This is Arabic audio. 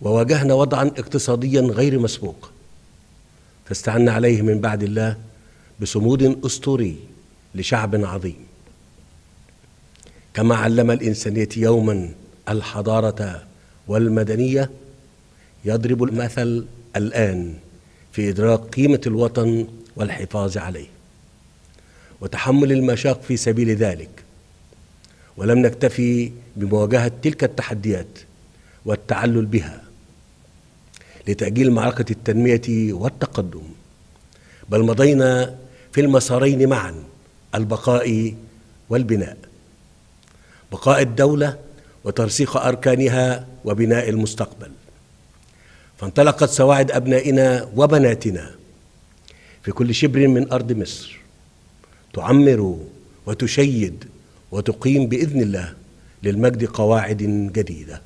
وواجهنا وضعا اقتصاديا غير مسبوق. فاستعنا عليه من بعد الله بصمود أسطوري لشعب عظيم. كما علم الإنسانية يوما الحضارة والمدنية يضرب المثل الآن في إدراك قيمة الوطن والحفاظ عليه. وتحمل المشاق في سبيل ذلك. ولم نكتفي بمواجهة تلك التحديات والتعلل بها. لتأجيل معركة التنمية والتقدم بل مضينا في المسارين معا البقاء والبناء. بقاء الدولة وترسيخ أركانها وبناء المستقبل. فانطلقت سواعد أبنائنا وبناتنا في كل شبر من أرض مصر تعمر وتشيد وتقيم بإذن الله للمجد قواعد جديدة.